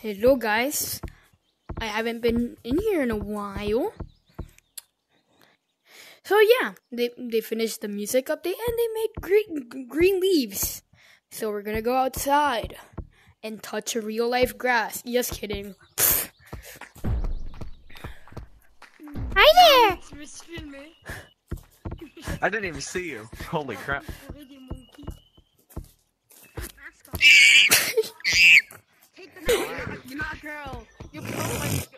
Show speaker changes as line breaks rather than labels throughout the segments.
Hello, guys. I haven't been in here in a while. So yeah, they they finished the music update and they made green green leaves. So we're gonna go outside and touch a real life grass. Just kidding. Hi there.
I didn't even see you. Holy crap.
You're not a girl. You're pro like.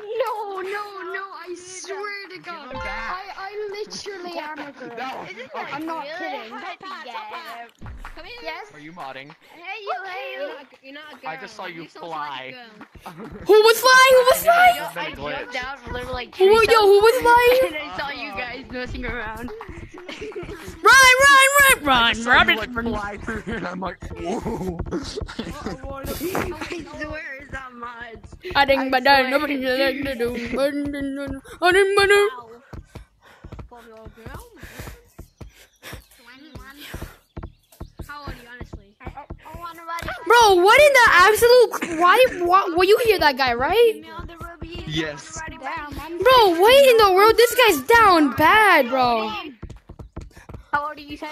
No, no, no, I swear to God. I, I literally am a girl. Oh, I'm not kidding.
Come here.
Yes?
Are you modding?
Hey, you, hey,
You're
you.
not, you're not a girl.
I just saw you
You're like
fly.
Who was flying? Who was flying?
It's been a
I
glitch.
jumped down from literally like
Who, yo, who was flying?
and I saw you guys messing around.
Run, rabbit.
like, fly through and I'm like, whoa.
I swear it's not mods.
I think, but
I
then nobody knows what to do. I didn't matter.
For your girl. How old are you, honestly?
Bro, what in the absolute? Why? What? Well, you hear that guy, right?
Yes.
Damn,
Bro, what in the world? This guy's down bad, bro.
How old do you say?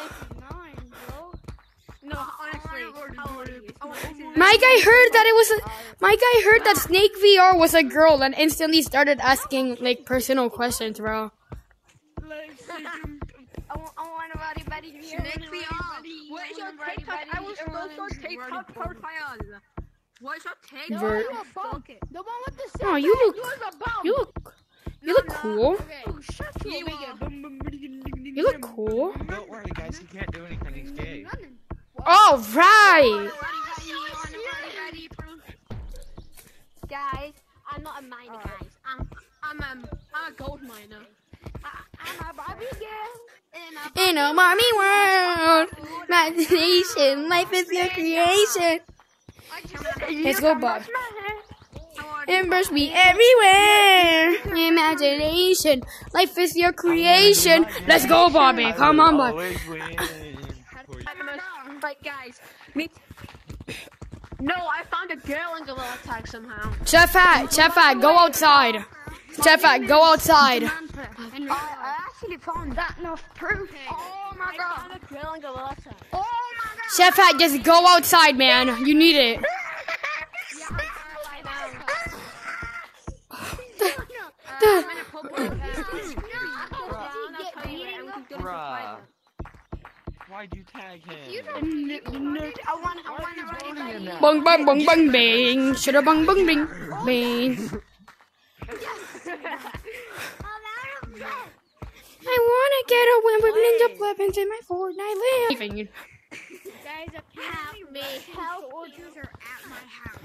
Nine, bro.
No, honestly. How old are you?
Mike, I heard that it was. A, Mike, I heard that Snake VR was a girl and instantly started asking like personal questions, bro.
I want, I want everybody, buddy, to
Snake VR. What is your TikTok? I was supposed to TikTok profile. What's your TikTok?
Ver-
You a bum. The one with the
Oh, you look-
You a bum.
You look. You look cool.
Okay.
Oh, shut your
You
mouth.
You look cool.
Don't worry, guys. He can't do anything. He's gay.
All right.
Guys, I'm not a miner, guys.
I'm, I'm, um, I'm a gold miner.
I'm a Barbie girl.
In a mommy world, imagination, life is your creation. Let's go, Bob. And brush me everywhere. Imagination, life is your creation. Let's go, Bobby. Come on, Bobby.
Like, guys, me. No, I found a girl in Gorilla Tag somehow.
Chef Hat, Chef Hat, go outside. Chef Hat, go outside.
I, I actually found that enough proof. Oh my
I
god.
found a girl in Gorilla Tag.
Oh my god.
Chef Hat, just go outside, man. You need it.
Why'd you tag him?
I want, I want everybody.
him now.
Bang, bang, bang, bang, bang. Shoulda bang, bang, bang, bang. I wanna get a win with ninja weapons in my Fortnite living.
Guys, apparently me. Help soldiers are at my house.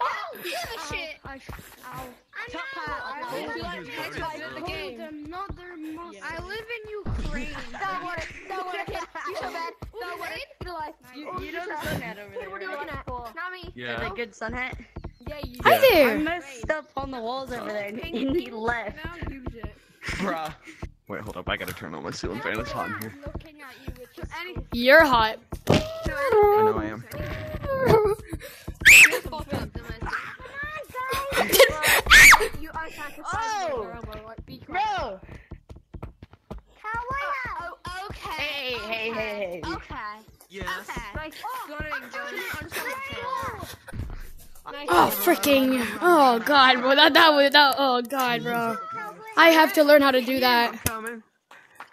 Oh, give a oh, shit. I, ow.
Top hat.
I
I
live
feel like Ted's like in the game.
another month. I live in Ukraine. Not me.
Yeah.
The good sun hat.
Yeah, you.
Hi
I
there.
messed up on the walls over there and he left.
Now use it.
Bruh. Wait, hold up. I gotta turn on my ceiling fan. It's hot in here.
You with your
Any,
You're hot.
I know I am.
you are
Oh.
your girl, bro. Like, be quiet.
Bro!
Oh, oh, okay.
Hey, hey, hey, hey.
Okay.
Yes.
Like, oh, gunning, gunning. I'm just gonna
Oh, freaking. Oh, God, bro. That, that was, that, oh, God, bro. I have to learn how to do that.
Coming.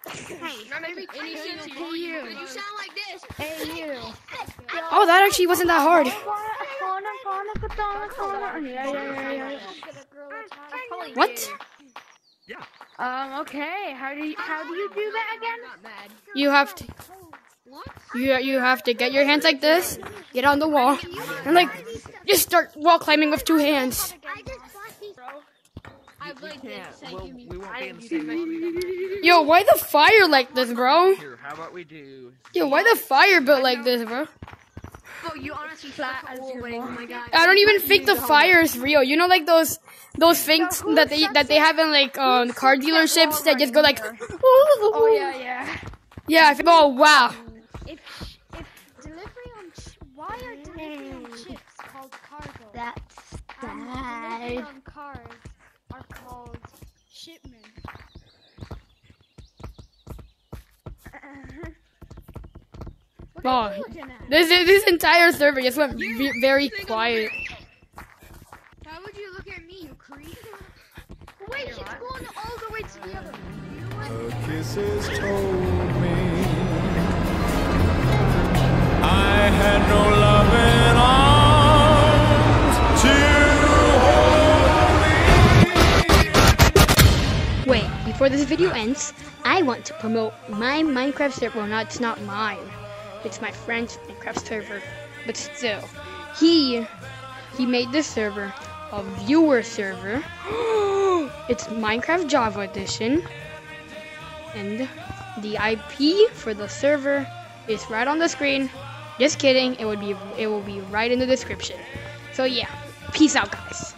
Any single
Hey, you.
You sound like this.
Hey, you.
Oh, that actually wasn't that hard. What?
Um, okay. How do you, how do you do that again?
You have to.
What?
You, you have to get your hands like this, get on the wall, and like just start wall climbing with two hands.
I played this.
Yeah,
Thank
well,
you, me.
we won't
I
be in the
am
same
YouTube.
Yo, why the fire like this, bro?
Here, how about we do?
Yo, why the fire built like this, bro?
Bro, you honestly flat as your way. Oh my god.
I don't even think the fire is real. You know, like those those things that they that they have in like um car dealerships that just go like.
Oh, yeah, yeah.
Yeah, I think. Oh wow.
If, if delivery on ch- Why are delivery on ships called cargo?
That's
and on cars are called shipment.
Oh,
are you looking at?
This this entire server just went ve- very quiet.
Why would you look at me, you creep? Wait, she's going all the way to the other.
Her kisses told me I had no
this video ends, I want to promote my Minecraft server. Well, not, it's not mine. It's my friend's Minecraft server. But still, he he made this server a viewer server. it's Minecraft Java Edition. And the IP for the server is right on the screen. Just kidding. It would be it will be right in the description. So yeah, peace out guys.